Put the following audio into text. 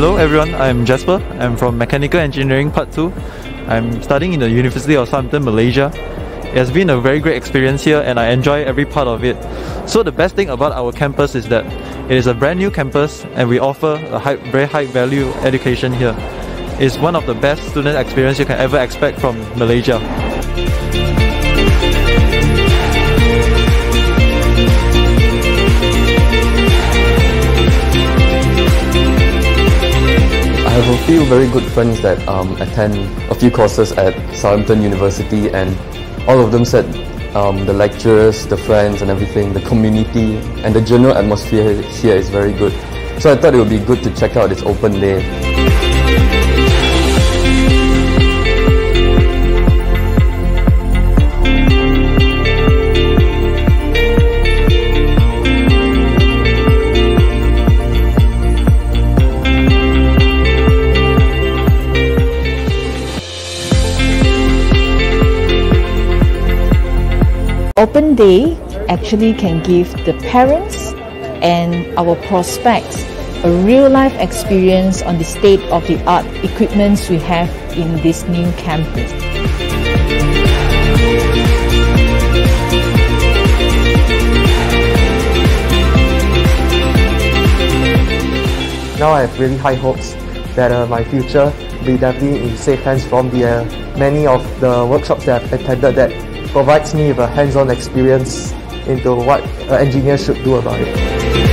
Hello everyone, I'm Jasper. I'm from Mechanical Engineering Part 2. I'm studying in the University of Southampton, Malaysia. It has been a very great experience here and I enjoy every part of it. So the best thing about our campus is that it is a brand new campus and we offer a high, very high value education here. It's one of the best student experience you can ever expect from Malaysia. Few very good friends that um, attend a few courses at Southampton University and all of them said um, the lecturers, the friends and everything, the community and the general atmosphere here is very good. So I thought it would be good to check out this open day. Open Day actually can give the parents and our prospects a real life experience on the state of the art equipments we have in this new campus. Now I have really high hopes that uh, my future will be definitely in safe hands from the uh, many of the workshops that I've attended that provides me with a hands-on experience into what an engineer should do about it.